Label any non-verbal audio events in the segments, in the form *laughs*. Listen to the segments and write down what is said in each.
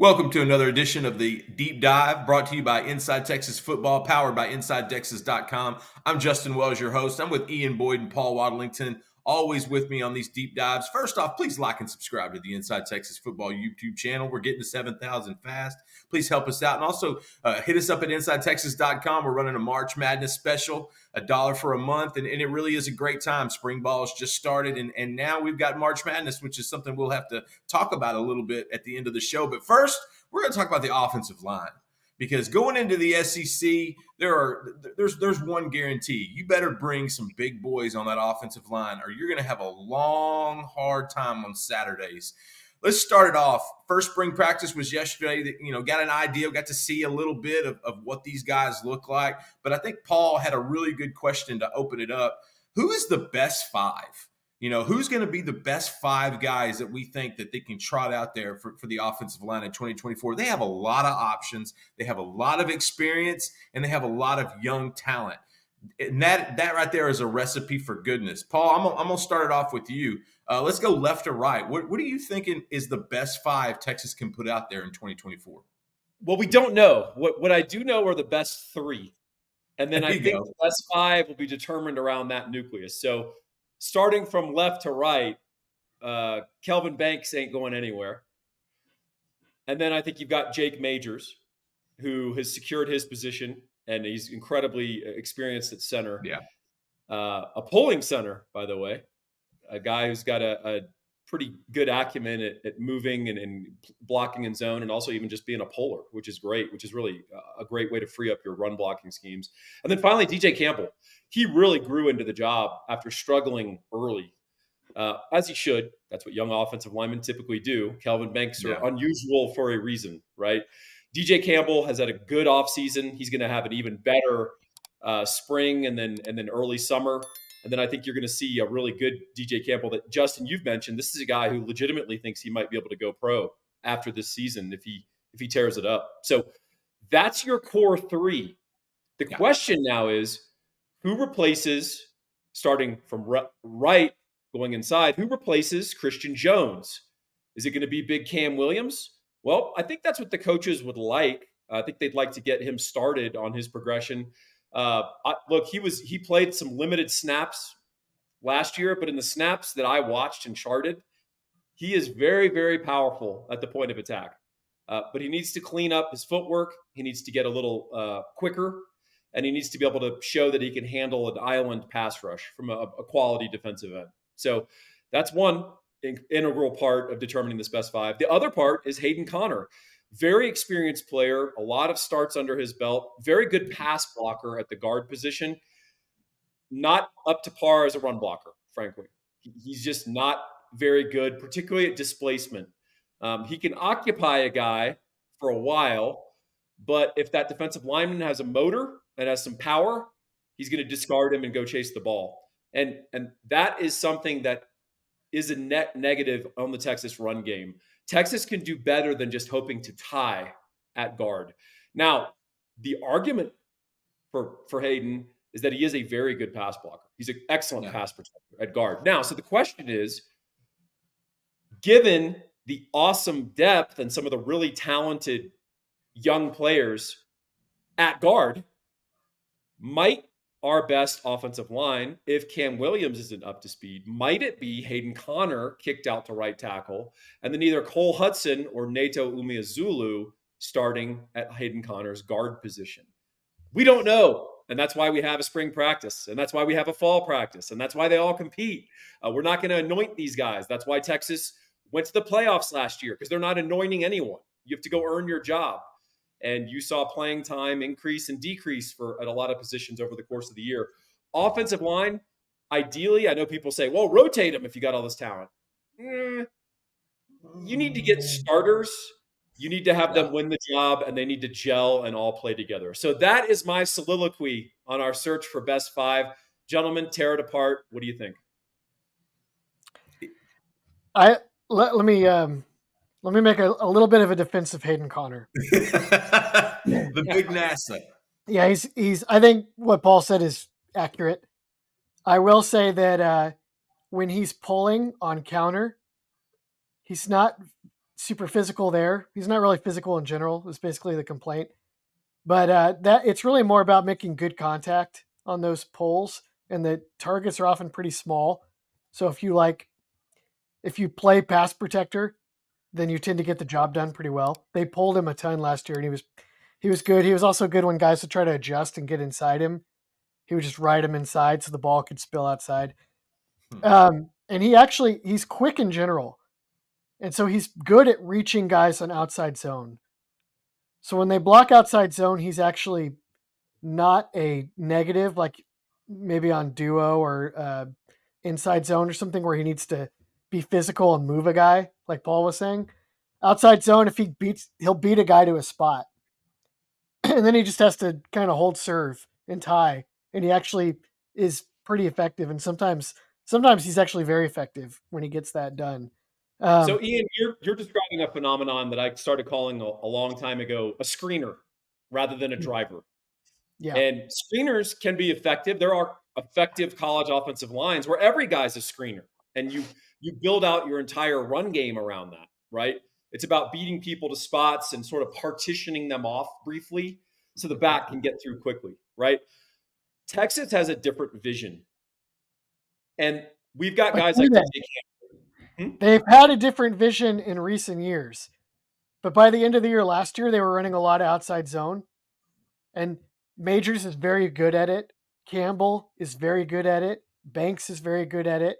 Welcome to another edition of the Deep Dive brought to you by Inside Texas Football, powered by InsideTexas.com. I'm Justin Wells, your host. I'm with Ian Boyd and Paul Wadlington, always with me on these deep dives. First off, please like and subscribe to the Inside Texas Football YouTube channel. We're getting to 7,000 fast. Please help us out. And also uh, hit us up at InsideTexas.com. We're running a March Madness special, a dollar for a month. And, and it really is a great time. Spring ball has just started. And, and now we've got March Madness, which is something we'll have to talk about a little bit at the end of the show. But first, we're going to talk about the offensive line because going into the SEC, there are there's there's one guarantee: you better bring some big boys on that offensive line, or you're going to have a long, hard time on Saturdays. Let's start it off. First spring practice was yesterday. That you know, got an idea, got to see a little bit of, of what these guys look like. But I think Paul had a really good question to open it up. Who is the best five? You know, who's going to be the best five guys that we think that they can trot out there for, for the offensive line in 2024? They have a lot of options. They have a lot of experience and they have a lot of young talent. And that that right there is a recipe for goodness. Paul, I'm, I'm going to start it off with you. Uh, let's go left to right. What, what are you thinking is the best five Texas can put out there in 2024? Well, we don't know. What, what I do know are the best three. And then I think go. the best five will be determined around that nucleus. So starting from left to right, uh, Kelvin Banks ain't going anywhere. And then I think you've got Jake Majors, who has secured his position and he's incredibly experienced at center. Yeah. Uh, a pulling center, by the way, a guy who's got a, a pretty good acumen at, at moving and, and, blocking in zone, and also even just being a puller, which is great, which is really a great way to free up your run blocking schemes. And then finally, DJ Campbell. He really grew into the job after struggling early, uh, as he should. That's what young offensive linemen typically do. Kelvin Banks are yeah. unusual for a reason, right? DJ Campbell has had a good offseason. He's going to have an even better uh, spring and then and then early summer. And then I think you're going to see a really good DJ Campbell that Justin you've mentioned. This is a guy who legitimately thinks he might be able to go pro after this season if he if he tears it up. So that's your core 3. The yeah. question now is who replaces starting from right going inside, who replaces Christian Jones? Is it going to be big Cam Williams? Well, I think that's what the coaches would like. I think they'd like to get him started on his progression. Uh, I, look, he was he played some limited snaps last year, but in the snaps that I watched and charted, he is very very powerful at the point of attack. Uh, but he needs to clean up his footwork. He needs to get a little uh, quicker, and he needs to be able to show that he can handle an island pass rush from a, a quality defensive end. So that's one integral part of determining this best five. The other part is Hayden Conner very experienced player, a lot of starts under his belt, very good pass blocker at the guard position. Not up to par as a run blocker, frankly. He's just not very good, particularly at displacement. Um, he can occupy a guy for a while, but if that defensive lineman has a motor and has some power, he's going to discard him and go chase the ball. And and that is something that is a net negative on the Texas run game. Texas can do better than just hoping to tie at guard. Now, the argument for for Hayden is that he is a very good pass blocker. He's an excellent yeah. pass protector at guard. Now, so the question is, given the awesome depth and some of the really talented young players at guard, might our best offensive line if Cam Williams isn't up to speed? Might it be Hayden Conner kicked out to right tackle, and then either Cole Hudson or Neto Umeozulu starting at Hayden Conner's guard position? We don't know. And that's why we have a spring practice. And that's why we have a fall practice. And that's why they all compete. Uh, we're not going to anoint these guys. That's why Texas went to the playoffs last year because they're not anointing anyone. You have to go earn your job and you saw playing time increase and decrease for at a lot of positions over the course of the year. Offensive line, ideally, I know people say, "Well, rotate them if you got all this talent." Eh, you need to get starters. You need to have them win the job, and they need to gel and all play together. So that is my soliloquy on our search for best five. Gentlemen, tear it apart. What do you think? I let, let me um, let me make a, a little bit of a defense of Hayden Conner. *laughs* the big NASA. Yeah, he's he's. I think what Paul said is accurate. I will say that uh, when he's pulling on counter, he's not super physical there. He's not really physical in general. Is basically the complaint. But uh, that it's really more about making good contact on those pulls, and the targets are often pretty small. So if you like, if you play pass protector, then you tend to get the job done pretty well. They pulled him a ton last year, and he was he was good. He was also good when guys would try to adjust and get inside him. He would just ride him inside so the ball could spill outside. Hmm. Um, and he actually he's quick in general, and so he's good at reaching guys on outside zone. So when they block outside zone, he's actually not a negative like maybe on duo or uh, inside zone or something where he needs to be physical and move a guy, like Paul was saying. Outside zone, if he beats, he'll beat a guy to a spot, *clears throat* and then he just has to kind of hold serve and tie, and he actually is pretty effective. And sometimes, sometimes he's actually very effective when he gets that done. Um, so, Ian, you're you're describing a phenomenon that I started calling a, a long time ago a screener rather than a hmm. driver. Yeah. And screeners can be effective. There are effective college offensive lines where every guy's a screener, and you you build out your entire run game around that, right? It's about beating people to spots and sort of partitioning them off briefly so the back can get through quickly, right? Texas has a different vision. And we've got guys like hmm? They've had a different vision in recent years. But by the end of the year last year, they were running a lot of outside zone. And Majors is very good at it. Campbell is very good at it. Banks is very good at it.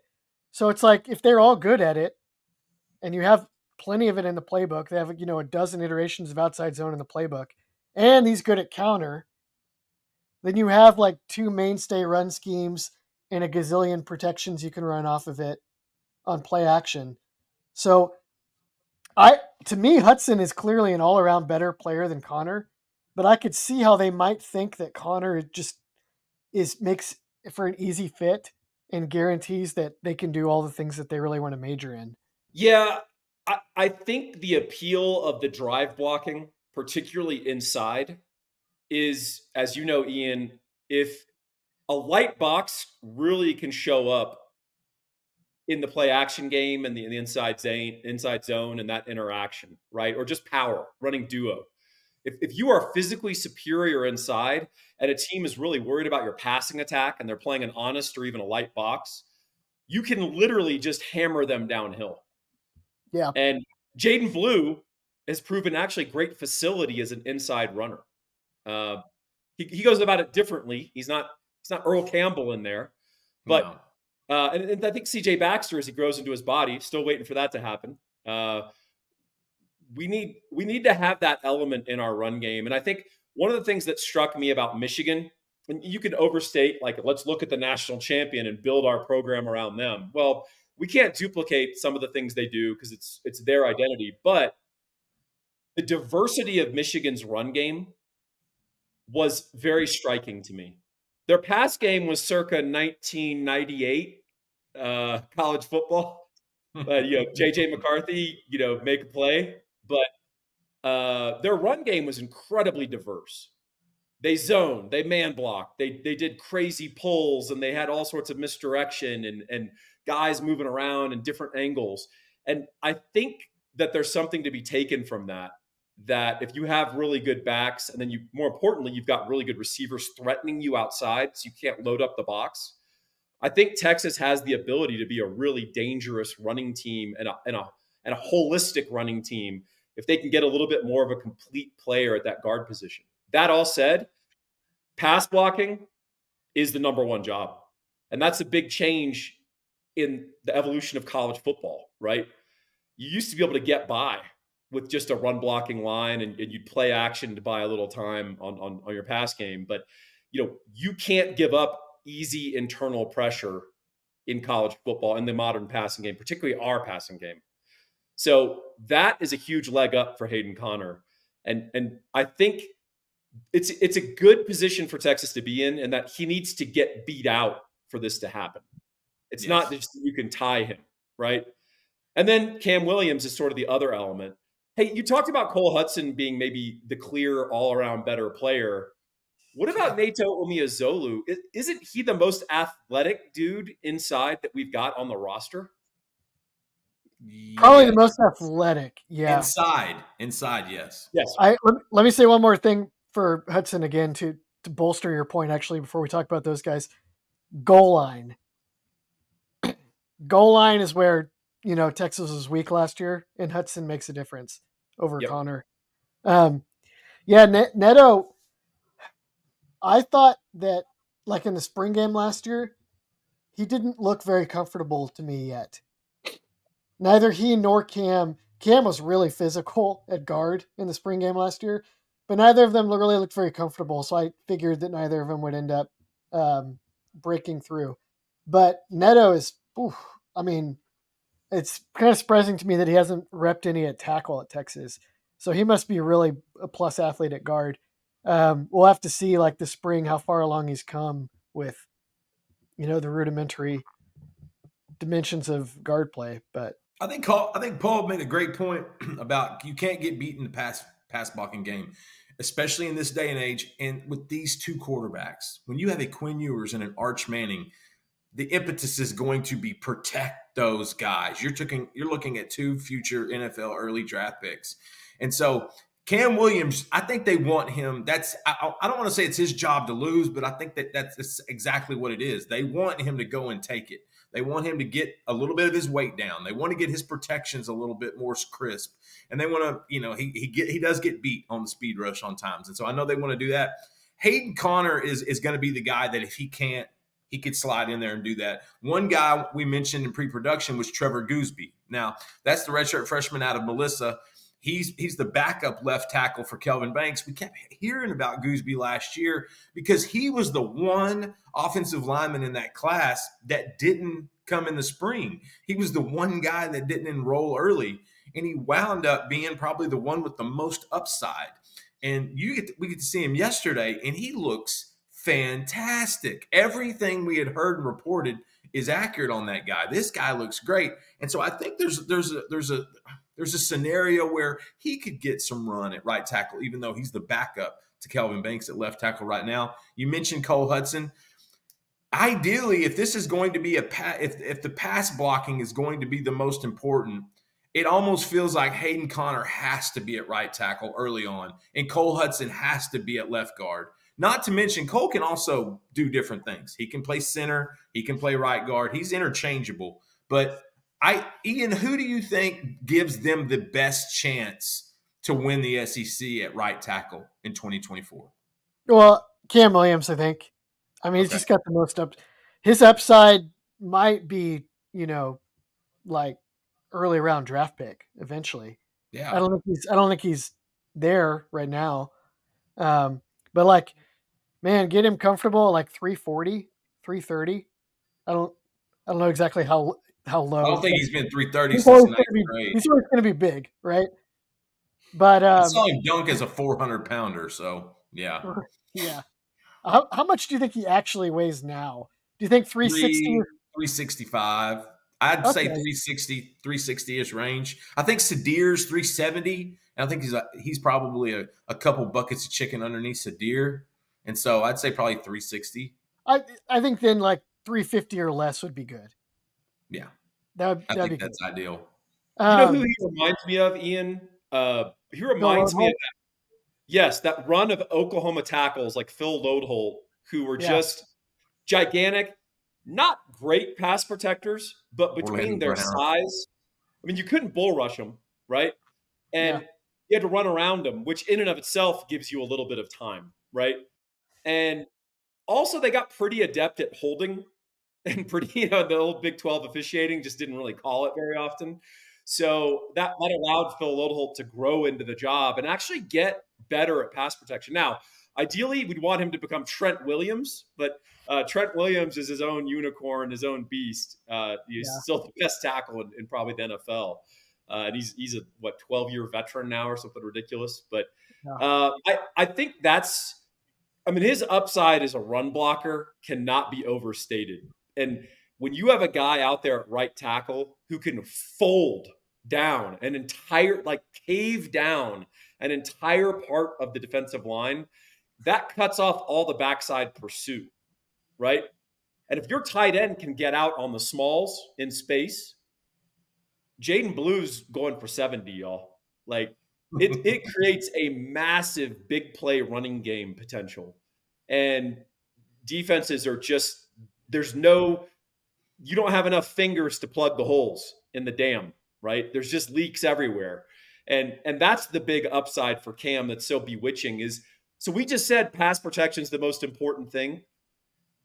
So it's like if they're all good at it, and you have plenty of it in the playbook, they have you know a dozen iterations of outside zone in the playbook, and he's good at counter. Then you have like two mainstay run schemes and a gazillion protections you can run off of it on play action. So I to me Hudson is clearly an all-around better player than Conner, but I could see how they might think that Conner just is makes for an easy fit and guarantees that they can do all the things that they really want to major in. Yeah, I, I think the appeal of the drive blocking, particularly inside, is as you know, Ian, if a light box really can show up in the play action game and the, in the inside zone, inside zone, and that interaction, right? Or just power running duo. If, if you are physically superior inside and a team is really worried about your passing attack and they're playing an honest or even a light box, you can literally just hammer them downhill. Yeah. And Jaydon Blue has proven actually great facility as an inside runner. Uh, he, he goes about it differently. He's not he's not Earl Campbell in there, but no. uh, and, and, I think C.J. Baxter as he grows into his body, still waiting for that to happen. Uh, we need we need to have that element in our run game. And I think one of the things that struck me about Michigan, and you can overstate like let's look at the national champion and build our program around them. Well, we can't duplicate some of the things they do because it's it's their identity, but the diversity of Michigan's run game was very striking to me. Their pass game was circa 1998 uh, college football. *laughs* Uh, you know, JJ McCarthy, you know, make a play but uh, their run game was incredibly diverse. They zoned, they man blocked, they they did crazy pulls, and they had all sorts of misdirection and and guys moving around in different angles. And I think that there's something to be taken from that. That if you have really good backs, and then you more importantly, you've got really good receivers threatening you outside, so you can't load up the box. I think Texas has the ability to be a really dangerous running team and a, and a, and a holistic running team if they can get a little bit more of a complete player at that guard position. That all said, pass blocking is the number one job. And that's a big change in the evolution of college football, right? You used to be able to get by with just a run blocking line and, and you'd play action to buy a little time on, on, on your pass game. But you know, you can't give up easy internal pressure in college football in the modern passing game, particularly our passing game. So that is a huge leg up for Hayden Conner. And and I think it's it's a good position for Texas to be in, and that he needs to get beat out for this to happen. It's yes. not just you can tie him, right? And then Cam Williams is sort of the other element. Hey, you talked about Cole Hudson being maybe the clear all-around better player. What about Neto Umeozulu? Isn't he the most athletic dude inside that we've got on the roster? Probably the most athletic. Yeah. Inside. Inside, yes. Yes. I let, let me say one more thing for Hudson again to to bolster your point actually before we talk about those guys. Goal line. Goal line is where, you know, Texas was weak last year and Hudson makes a difference over Yep. Conner. Um yeah, Net- Neto I thought that like in the spring game last year, he didn't look very comfortable to me yet. Neither he nor Cam. Cam was really physical at guard in the spring game last year, but neither of them really looked very comfortable. So I figured that neither of them would end up um, breaking through. But Neto is, oof, I mean, it's kind of surprising to me that he hasn't repped any at tackle at Texas. So he must be really a plus athlete at guard. Um, we'll have to see, like the spring, how far along he's come with, you know, the rudimentary dimensions of guard play. But I think Paul, I think Paul made a great point *clears throat* about you can't get beat in the pass pass blocking game, especially in this day and age. And with these two quarterbacks, when you have a Quinn Ewers and an Arch Manning, the impetus is going to be protect those guys. You're taking you're looking at two future NFL early draft picks, and so Cam Williams, I think they want him. That's I, I don't want to say it's his job to lose, but I think that that's exactly what it is. They want him to go and take it. They want him to get a little bit of his weight down. They want to get his protections a little bit more crisp, and they want to, you know, he he get he does get beat on the speed rush on times, and so I know they want to do that. Hayden Conner is is going to be the guy that if he can't, he could slide in there and do that. One guy we mentioned in pre-production was Trevor Goosby. Now that's the redshirt freshman out of Melissa. He's he's the backup left tackle for Kelvin Banks. We kept hearing about Goosby last year because he was the one offensive lineman in that class that didn't come in the spring. He was the one guy that didn't enroll early, and he wound up being probably the one with the most upside. And you get to, we get to see him yesterday, and he looks fantastic. Everything we had heard and reported is accurate on that guy. This guy looks great, and so I think there's there's a there's a there's a scenario where he could get some run at right tackle, even though he's the backup to Kelvin Banks at left tackle right now. You mentioned Cole Hudson. Ideally, if this is going to be a if if the pass blocking is going to be the most important, it almost feels like Hayden Conner has to be at right tackle early on, and Cole Hudson has to be at left guard. Not to mention, Cole can also do different things. He can play center, he can play right guard. He's interchangeable. But I, Ian, who do you think gives them the best chance to win the SEC at right tackle in 2024? Well, Cam Williams, I think. I mean, he's just got the most up. His upside might be, you know, like early round draft pick eventually. Yeah. I don't think he's. I don't think he's there right now. Um, but like, man, get him comfortable at like 340, 330. I don't. I don't know exactly how how low. I don't think he's been 330 he's since ninth going to be. grade. He's always going to be big, right? But I um, saw him dunk as a 400 pounder. So, yeah. *laughs* yeah. How, how much do you think he actually weighs now? Do you think 360? 365. I'd say Okay. 360, 360 ish range. I think Sadir's 370. And I think he's a, he's probably a, a couple buckets of chicken underneath Sadir. And so I'd say probably 360. I I think then like 350 or less would be good. Yeah. That would I that'd think that's ideal. You know Um, who he reminds me of, Ian? Uh, he reminds me of that. Yes, that run of Oklahoma tackles like Phil Loadholt, who were Yeah. just gigantic, not great pass protectors, but between Orlando their Brown. size, I mean, you couldn't bull rush them, right? And Yeah. you had to run around them, which in and of itself gives you a little bit of time, right? And also, they got pretty adept at holding and pretty, *laughs* you know, the old Big 12 officiating just didn't really call it very often. So that, that allowed Phil Loadholt to grow into the job and actually get better at pass protection. Now, ideally, we'd want him to become Trent Williams, but uh, Trent Williams is his own unicorn, his own beast. Uh, he's Yeah. still the best tackle in, in probably the NFL. Uh, and he's he's a what 12 year veteran now or something ridiculous. But uh, I I think that's I mean his upside as a run blocker cannot be overstated. And when you have a guy out there at right tackle who can fold down an entire like cave down an entire part of the defensive line, that cuts off all the backside pursuit, right? And if your tight end can get out on the smalls in space, Jaydon Blue's going for 70, y'all. Like it, *laughs* it creates a massive big play running game potential. And defenses are just there's no you don't have enough fingers to plug the holes in the dam, right? There's just leaks everywhere. And and that's the big upside for Cam that's so bewitching is so we just said pass protection is the most important thing.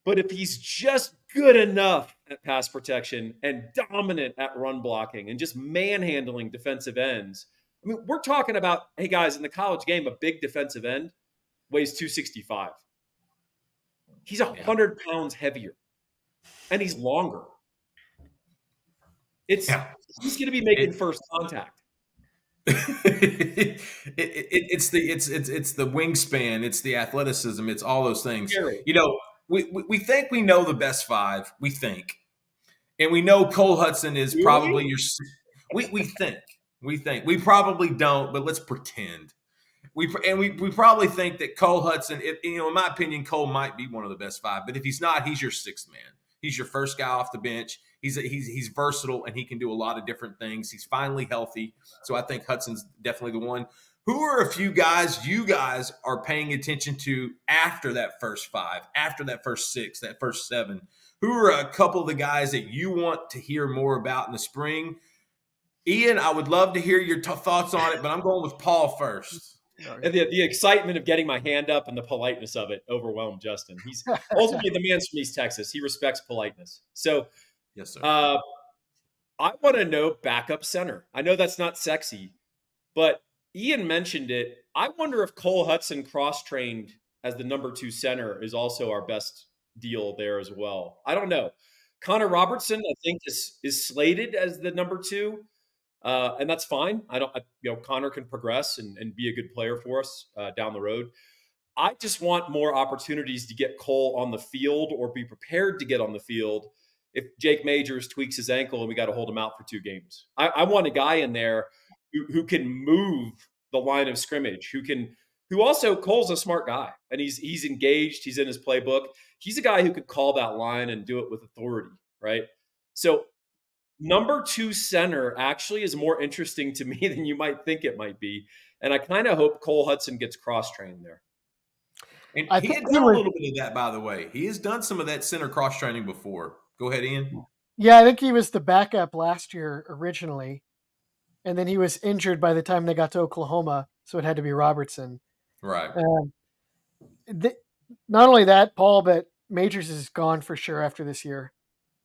But if he's just good enough at pass protection and dominant at run blocking and just manhandling defensive ends, I mean, we're talking about, hey guys, in the college game, a big defensive end weighs 265. He's 100 yeah. pounds heavier and he's longer. It's yeah. he's going to be making it, first contact. *laughs* it, it, it's the it's it's it's the wingspan, it's the athleticism, it's all those things. You know, we, we, we think we know the best five. We think, and we know Cole Hudson is really? probably your. We we think we think we probably don't, but let's pretend. We and we, we probably think that Cole Hudson, if, you know, in my opinion, Cole might be one of the best five. But if he's not, he's your sixth man. He's your first guy off the bench. He's a, he's he's versatile and he can do a lot of different things. He's finally healthy, so I think Hudson's definitely the one. Who are a few guys you guys are paying attention to after that first five, after that first six, that first seven? Who are a couple of the guys that you want to hear more about in the spring? Ian, I would love to hear your t- thoughts on it, but I'm going with Paul first. And the, the excitement of getting my hand up and the politeness of it overwhelmed Justin. He's ultimately the man's from East Texas. He respects politeness. So, yes, sir. Uh, I want to know backup center. I know that's not sexy, but Ian mentioned it. I wonder if Cole Hudson cross trained as the number two center is also our best deal there as well. I don't know. Connor Robertson, I think, is is slated as the number two. Uh, and that's fine. I don't, I, you know, Connor can progress and, and be a good player for us uh, down the road. I just want more opportunities to get Cole on the field or be prepared to get on the field if Jake Majors tweaks his ankle and we got to hold him out for two games. I, I want a guy in there who, who can move the line of scrimmage, who can, who also Cole's a smart guy and he's he's engaged, he's in his playbook. He's a guy who could call that line and do it with authority, right? So number two center actually is more interesting to me *laughs* than you might think it might be. And I kind of hope Cole Hudson gets cross trained there. And I he had done a little bit of that, by the way. He has done some of that center cross training before. Go ahead, Ian. Yeah, I think he was the backup last year originally. And then he was injured by the time they got to Oklahoma. So it had to be Robertson. Right. Um, th- not only that, Paul, but Majors is gone for sure after this year.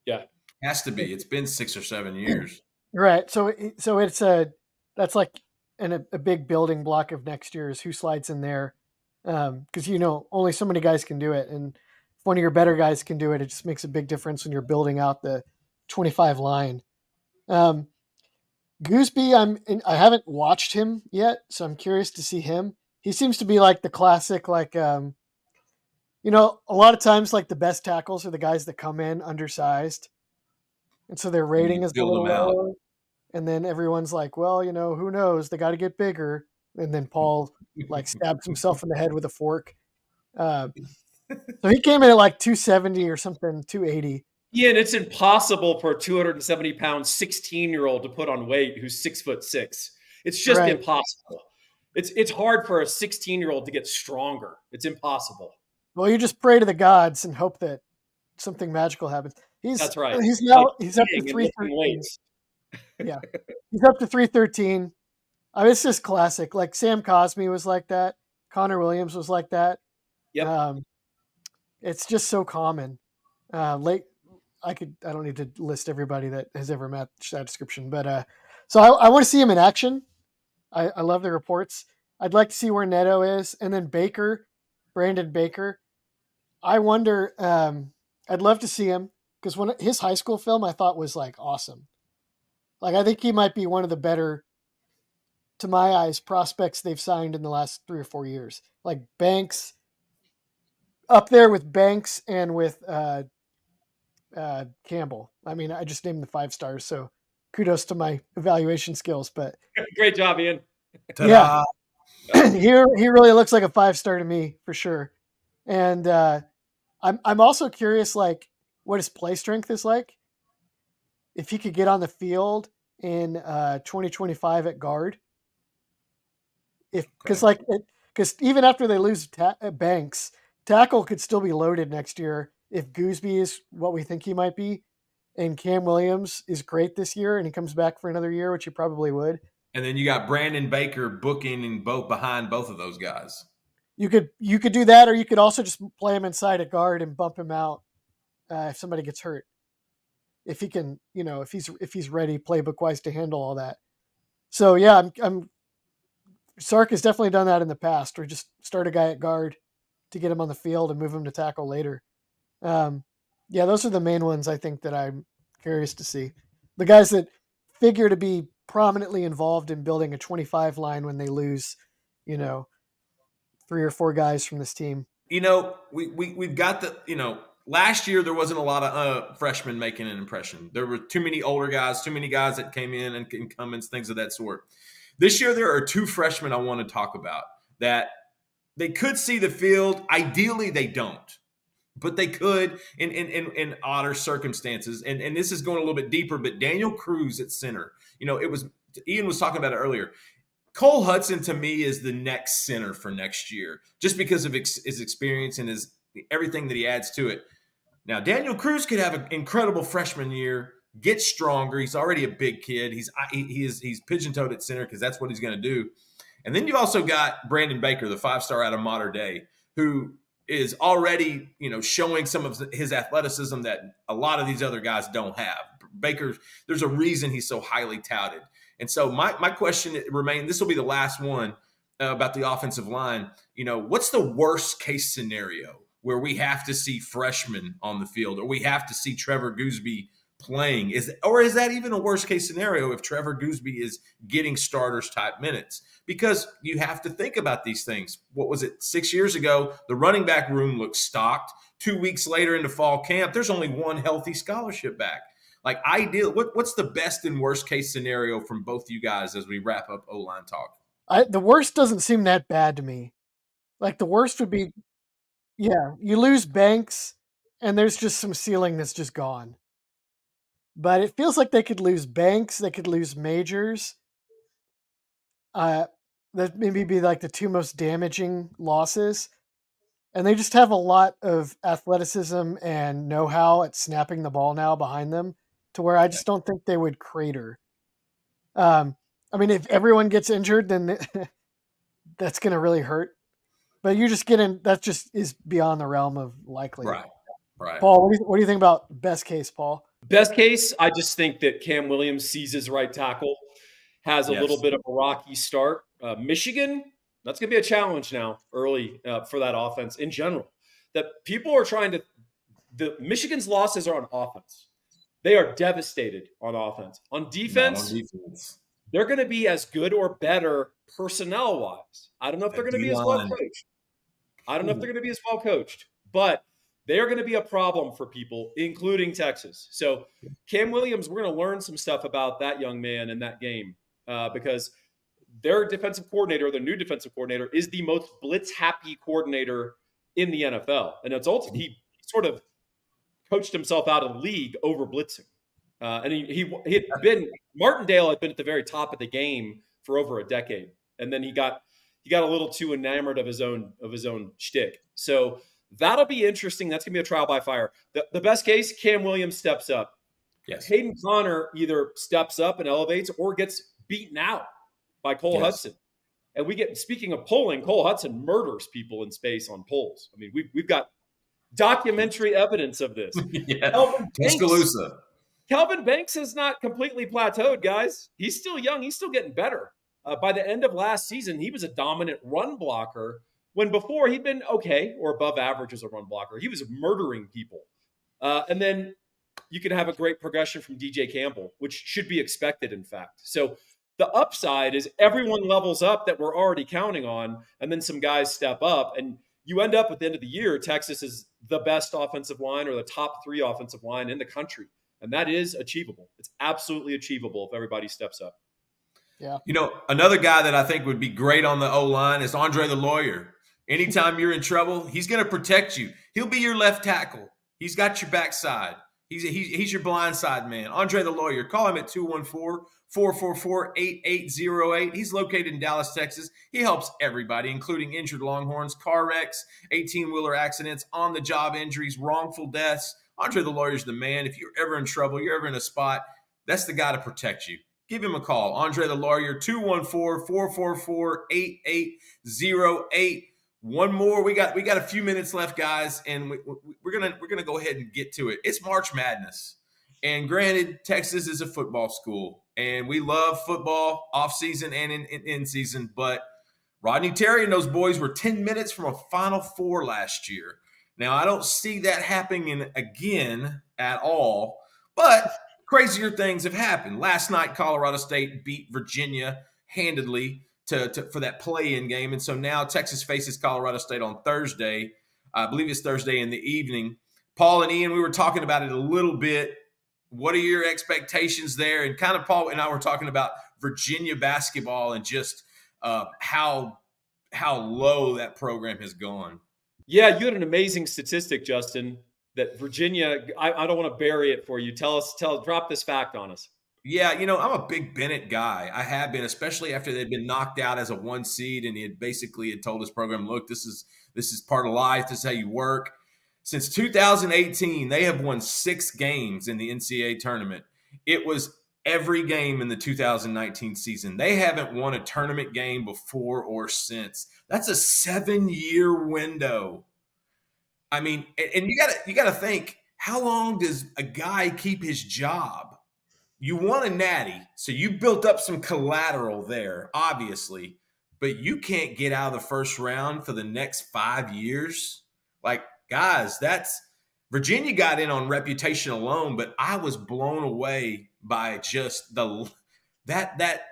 Yeah. Has to be. It's been six or seven years. Right. So so it's a that's like an, a, big building block of next year is who slides in there, because um, you know only so many guys can do it, and if one of your better guys can do it, it just makes a big difference when you're building out the 25 line. Um, Goosby, I'm in, I haven't watched him yet, so I'm curious to see him. He seems to be like the classic, like um, you know, a lot of times like the best tackles are the guys that come in undersized and so their rating is a little lower. And then everyone's like, well, you know, who knows? They got to get bigger. And then Paul like *laughs* stabs himself in the head with a fork. Uh, *laughs* so he came in at like 270 or something, 280. Yeah, and it's impossible for a 270 pound 16 year old to put on weight who's six foot six. It's just right. impossible. It's it's hard for a 16 year old to get stronger. It's impossible. Well, you just pray to the gods and hope that something magical happens. He's that's right. He's now like he's up to three thirteen. yeah, *laughs* he's up to three thirteen. I mean, it's just classic. Like Sam Cosmi was like that. Connor Williams was like that. Yeah. Um, it's just so common. Uh, late, I could. I don't need to list everybody that has ever met that description, but uh, so I, I want to see him in action. I, I love the reports. I'd like to see where Neto is, and then Baker, Brandon Baker. I wonder. Um, I'd love to see him because when his high school film I thought was like awesome. Like I think he might be one of the better, to my eyes, prospects they've signed in the last three or four years. Like Banks, up there with Banks and with uh, uh, Campbell. I mean, I just named the five stars, so kudos to my evaluation skills. But *laughs* great job, Ian. Yeah, *clears throat* he he really looks like a five star to me for sure. And uh, I'm I'm also curious, like what his play strength is like. If he could get on the field in uh, 2025 at guard. If because okay. like because even after they lose ta- uh, Banks, tackle could still be loaded next year if Goosby is what we think he might be, and Cam Williams is great this year and he comes back for another year, which he probably would. And then you got Brandon Baker booking and both behind both of those guys. You could you could do that, or you could also just play him inside a guard and bump him out uh, if somebody gets hurt. If he can, you know, if he's if he's ready playbook wise to handle all that. So yeah, I'm, I'm Sark has definitely done that in the past, or just start a guy at guard to get him on the field and move him to tackle later. Um, yeah, those are the main ones I think that I'm curious to see. The guys that figure to be prominently involved in building a 25 line when they lose, you know, three or four guys from this team. You know, we, we, we've got the, you know, last year there wasn't a lot of uh, freshmen making an impression. There were too many older guys, too many guys that came in and incumbents, things of that sort. This year there are two freshmen I want to talk about that they could see the field. Ideally, they don't, but they could in in in, in odder circumstances. And and this is going a little bit deeper. But Daniel Cruz at center, you know, it was Ian was talking about it earlier. Cole Hudson to me is the next center for next year, just because of ex- his experience and his everything that he adds to it. Now, Daniel Cruz could have an incredible freshman year, get stronger. He's already a big kid. He's he he's pigeon toed at center because that's what he's going to do. And then you've also got Brandon Baker, the five star out of Mater Dei, who is already you know showing some of his athleticism that a lot of these other guys don't have. Baker, there's a reason he's so highly touted. And so my my question remains: this will be the last one uh, about the offensive line. You know, what's the worst case scenario where we have to see freshmen on the field, or we have to see Trevor Goosby playing? Is or is that even a worst case scenario if Trevor Goosby is getting starters type minutes? Because you have to think about these things. What was it six years ago? The running back room looked stocked. Two weeks later into fall camp, there's only one healthy scholarship back. Like ideal, what, what's the best and worst case scenario from both you guys as we wrap up O line talk? I, the worst doesn't seem that bad to me. Like the worst would be, yeah, you lose Banks, and there's just some ceiling that's just gone. But it feels like they could lose Banks, they could lose Majors. Uh, that maybe be like the two most damaging losses. And they just have a lot of athleticism and know how at snapping the ball now behind them to where I just don't think they would crater. Um, I mean, if everyone gets injured, then *laughs* that's going to really hurt. But you're just getting that just is beyond the realm of likely. Right. Right. Paul, what do, you, what do you think about best case, Paul? Best case, I just think that Cam Williams sees his right tackle, has a yes. little bit of a rocky start. Uh, Michigan, that's going to be a challenge now early uh, for that offense in general. That people are trying to, the Michigan's losses are on offense. They are devastated on offense. On defense, on defense. They're going to be as good or better personnel wise. I don't know if they're going to be as well coached. I don't know if they're going to be as well coached, but they are going to be a problem for people, including Texas. So, Cam Williams, we're going to learn some stuff about that young man in that game uh, because their defensive coordinator, their new defensive coordinator, is the most blitz happy coordinator in the NFL. And it's also, he sort of coached himself out of the league over blitzing. Uh, and he, he, he had been, Martindale had been at the very top of the game for over a decade. And then he got, he got a little too enamored of his own, of his own shtick. So, That'll be interesting. That's going to be a trial by fire. The, the best case, Cam Williams steps up. Yes. Hayden Conner either steps up and elevates or gets beaten out by Cole yes. Hudson. And we get, speaking of polling, Cole Hudson murders people in space on polls. I mean, we've, we've got documentary evidence of this. *laughs* yeah. Banks, Kelvin Banks is not completely plateaued, guys. He's still young. He's still getting better. Uh, by the end of last season, he was a dominant run blocker when before he'd been okay or above average as a run blocker. He was murdering people. Uh, and then you can have a great progression from DJ Campbell, which should be expected, in fact. So the upside is everyone levels up that we're already counting on, and then some guys step up. And you end up at the end of the year, Texas is the best offensive line or the top three offensive line in the country. And that is achievable. It's absolutely achievable if everybody steps up. Yeah. You know, another guy that I think would be great on the O line is Andre the Lawyer. Anytime you're in trouble, he's going to protect you. He'll be your left tackle. He's got your backside. He's, he's, he's your blind side man. Andre the lawyer. Call him at 214 444 8808. He's located in Dallas, Texas. He helps everybody, including injured Longhorns, car wrecks, 18 wheeler accidents, on the job injuries, wrongful deaths. Andre the lawyer's the man. If you're ever in trouble, you're ever in a spot, that's the guy to protect you. Give him a call. Andre the lawyer, 214 444 8808 one more we got we got a few minutes left guys and we, are gonna we're gonna go ahead and get to it it's march madness and granted texas is a football school and we love football off season and in, in, in season but rodney terry and those boys were 10 minutes from a final four last year now i don't see that happening again at all but crazier things have happened last night colorado state beat virginia handedly to, to for that play-in game, and so now Texas faces Colorado State on Thursday. I believe it's Thursday in the evening. Paul and Ian, we were talking about it a little bit. What are your expectations there? And kind of Paul and I were talking about Virginia basketball and just uh, how how low that program has gone. Yeah, you had an amazing statistic, Justin. That Virginia, I, I don't want to bury it for you. Tell us, tell, drop this fact on us. Yeah, you know, I'm a big Bennett guy. I have been, especially after they'd been knocked out as a one seed, and he had basically had told his program, "Look, this is this is part of life. This is how you work." Since 2018, they have won six games in the NCAA tournament. It was every game in the 2019 season. They haven't won a tournament game before or since. That's a seven-year window. I mean, and you got to you got to think, how long does a guy keep his job? you want a natty, so you built up some collateral there, obviously, but you can't get out of the first round for the next five years. Like, guys, that's Virginia got in on reputation alone, but I was blown away by just the that that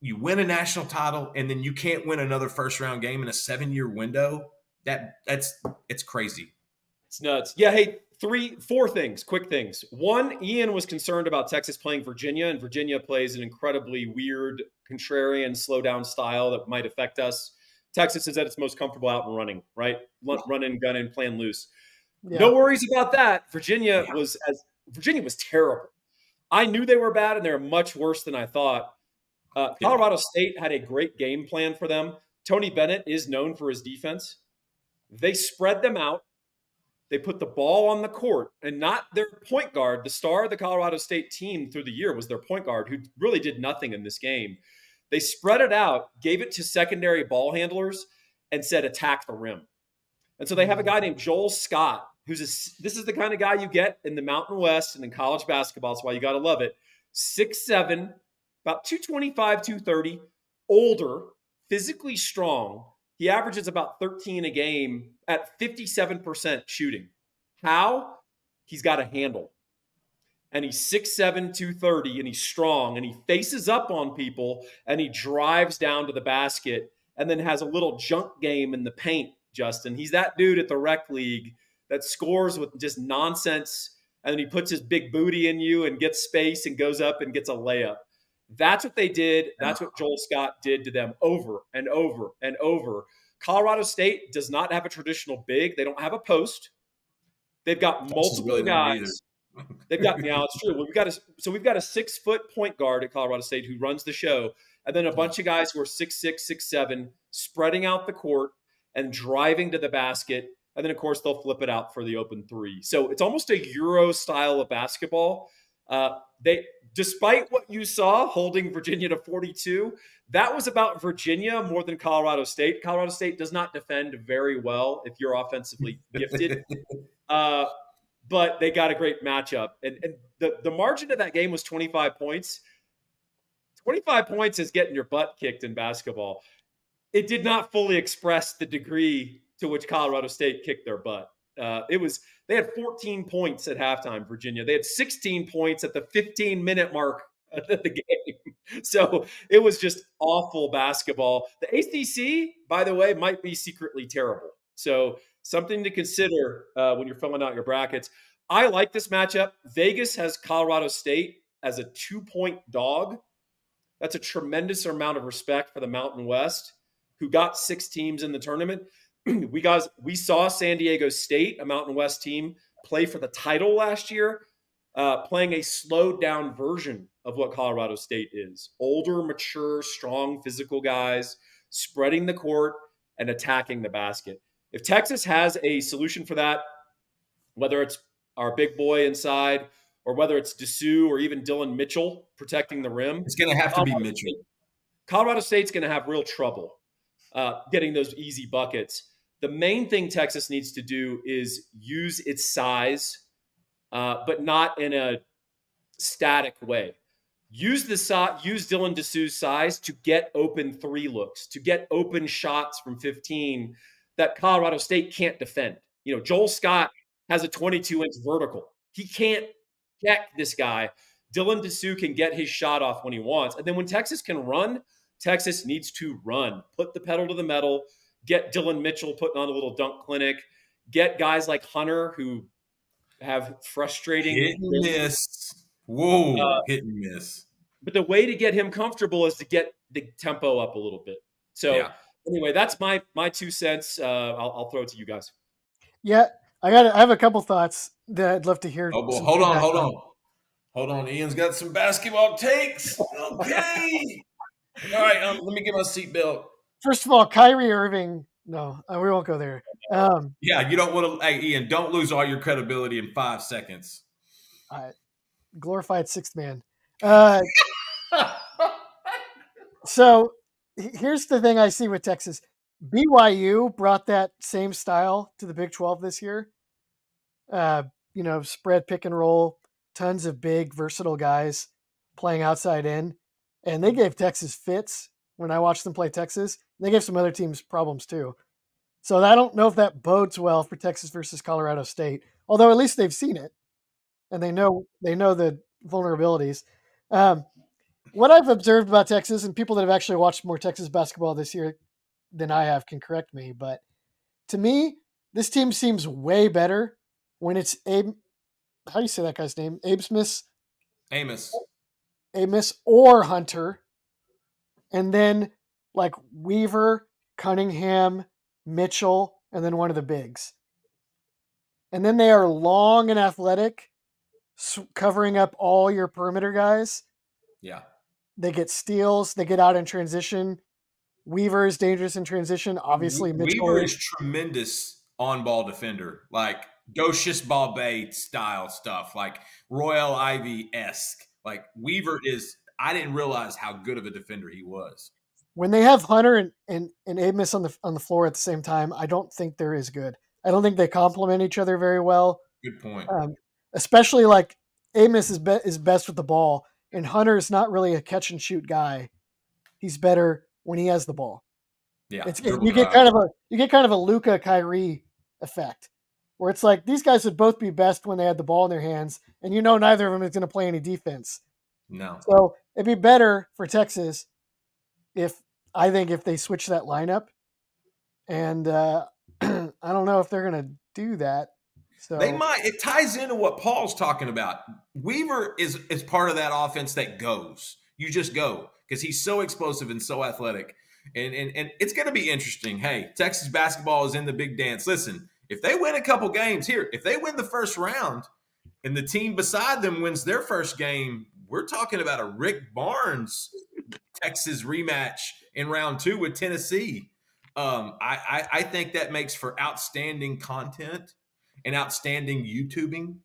you win a national title and then you can't win another first round game in a seven year window. That that's it's crazy. It's nuts. Yeah. Hey, three, four things, quick things. One, Ian was concerned about Texas playing Virginia, and Virginia plays an incredibly weird, contrarian, slow down style that might affect us. Texas is at its most comfortable out and running, right? Run, Running, gunning, playing loose. Yeah. No worries about that. Virginia yeah. was as Virginia was terrible. I knew they were bad, and they're much worse than I thought. Uh, Colorado State had a great game plan for them. Tony Bennett is known for his defense. They spread them out they put the ball on the court and not their point guard. The star of the Colorado State team through the year was their point guard, who really did nothing in this game. They spread it out, gave it to secondary ball handlers, and said, attack the rim. And so they have a guy named Joel Scott, who's a, this is the kind of guy you get in the Mountain West and in college basketball. That's why you got to love it. Six seven, about 225, 230, older, physically strong, he averages about 13 a game at 57% shooting. How? He's got a handle. And he's 6'7, 230, and he's strong, and he faces up on people and he drives down to the basket and then has a little junk game in the paint, Justin. He's that dude at the rec league that scores with just nonsense and then he puts his big booty in you and gets space and goes up and gets a layup. That's what they did. That's what Joel Scott did to them over and over and over. Colorado State does not have a traditional big. They don't have a post. They've got multiple really guys. *laughs* They've got yeah, it's true. We've got a so we've got a six foot point guard at Colorado State who runs the show, and then a bunch of guys who are six six six seven, spreading out the court and driving to the basket, and then of course they'll flip it out for the open three. So it's almost a Euro style of basketball. Uh, they despite what you saw holding Virginia to 42, that was about Virginia more than Colorado State. Colorado State does not defend very well if you're offensively *laughs* gifted. uh, but they got a great matchup. And, and the, the margin of that game was 25 points. 25 points is getting your butt kicked in basketball. It did not fully express the degree to which Colorado State kicked their butt. Uh, it was they had 14 points at halftime. Virginia they had 16 points at the 15 minute mark *laughs* of the game. *laughs* So it was just awful basketball. The ACC, by the way, might be secretly terrible. So something to consider uh, when you're filling out your brackets. I like this matchup. Vegas has Colorado State as a two point dog. That's a tremendous amount of respect for the Mountain West, who got six teams in the tournament. *clears throat* we guys we saw San Diego State, a Mountain West team, play for the title last year. uh, playing a slowed down version of what Colorado State is older, mature, strong, physical guys spreading the court and attacking the basket. If Texas has a solution for that, whether it's our big boy inside or whether it's Disu or even Dillon Mitchell protecting the rim, it's going to have to be Mitchell. State, Colorado State's going to have real trouble uh, getting those easy buckets. The main thing Texas needs to do is use its size, uh, but not in a static way. Use the so- use Dylon Disu's size to get open three looks, to get open shots from 15 that Colorado State can't defend. You know, Joel Scott has a 22 inch vertical. He can't check this guy. Dylan Disu can get his shot off when he wants. And then when Texas can run, Texas needs to run, put the pedal to the metal, get Dillon Mitchell putting on a little dunk clinic, get guys like Hunter who have frustrating hit and miss. Whoa, uh, hit and miss. But the way to get him comfortable is to get the tempo up a little bit. So yeah. anyway, that's my my two cents. Uh, I'll, I'll throw it to you guys. Yeah, I got. I have a couple thoughts that I'd love to hear. Oh, well, hold on, hold on, hold on. Ian's got some basketball takes. *laughs* Okay. All right. Um, let me get my seatbelt. First of all, Kyrie Irving. No, uh, we won't go there. *laughs* Um, yeah, you don't want to. Hey, Ian, don't lose all your credibility in five seconds. Uh, glorified sixth man. Uh, *laughs* so here's the thing I see with Texas. BYU brought that same style to the Big 12 this year. Uh, you know, spread pick and roll, tons of big, versatile guys playing outside in. And they gave Texas fits when I watched them play Texas. They gave some other teams problems too. So I don't know if that bodes well for Texas versus Colorado State. Although at least they've seen it and they know they know the vulnerabilities. Um, what I've observed about Texas and people that have actually watched more Texas basketball this year than I have can correct me, but to me, this team seems way better when it's Abe. How do you say that guy's name? Abe Smith. Amos. Amos or Hunter, and then like Weaver, Cunningham, Mitchell, and then one of the bigs. And then they are long and athletic, covering up all your perimeter guys. Yeah. They get steals. They get out in transition. Weaver is dangerous in transition. Obviously, Mitchell Weaver is tremendous on ball defender, like Dogus Balbay style stuff, like Royal Ivey esque. Like Weaver is, I didn't realize how good of a defender he was. When they have Hunter and and, and Amos on the on the floor at the same time, I don't think they're as good. I don't think they complement each other very well. Good point. Um, especially like Amos is be- is best with the ball, and Hunter is not really a catch and shoot guy. He's better when he has the ball. Yeah, it's, you get kind of a you get kind of a Luka Kyrie effect, where it's like these guys would both be best when they had the ball in their hands, and you know neither of them is going to play any defense. No. So it'd be better for Texas if I think if they switch that lineup, and uh, *clears throat* I don't know if they're going to do that. So they might. It ties into what Paul's talking about. Weaver is is part of that offense that goes. You just go because he's so explosive and so athletic. And and, and it's going to be interesting. Hey, Texas basketball is in the big dance. Listen, if they win a couple games here, if they win the first round, and the team beside them wins their first game, we're talking about a Rick Barnes Texas rematch in round two with Tennessee. Um, I, I, I think that makes for outstanding content and outstanding YouTubing.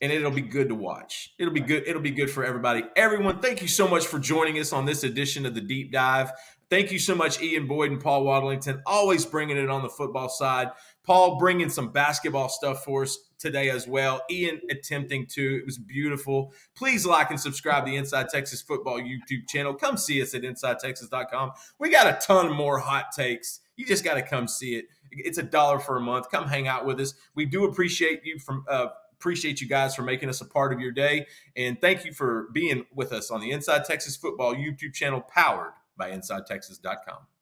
And it'll be good to watch. It'll be good. It'll be good for everybody. Everyone, thank you so much for joining us on this edition of the Deep Dive. Thank you so much, Ian Boyd and Paul Wadlington, always bringing it on the football side. Paul bringing some basketball stuff for us today as well. Ian attempting to. It was beautiful. Please like and subscribe to the Inside Texas Football YouTube channel. Come see us at InsideTexas.com. We got a ton more hot takes. You just got to come see it. It's a dollar for a month. Come hang out with us. We do appreciate you from uh, appreciate you guys for making us a part of your day, and thank you for being with us on the Inside Texas Football YouTube channel, powered by InsideTexas.com.